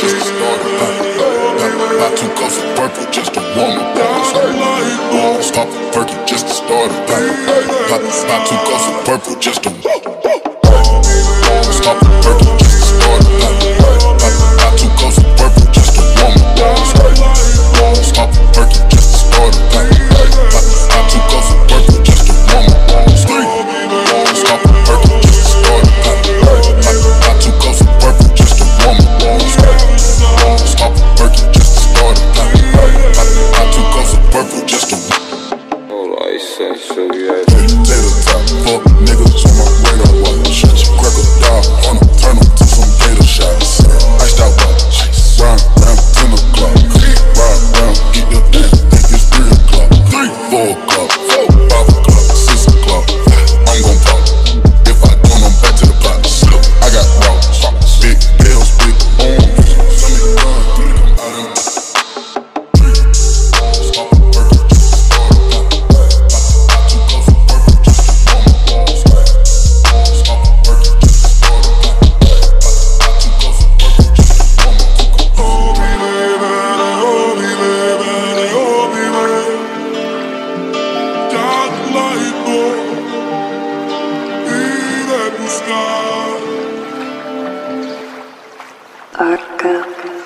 just to start a Pop, pop two cups of purple just to warm up. Pop a perky just to start a Pop, pop purple just to Tater top, fuck niggas on my radar watch. Them, turn them to some shots. Round, 10 o'clock. Round, get your think it's 3 o'clock. 3, 4 o'clock, 5 o'clock, 6 o'clock. Arca.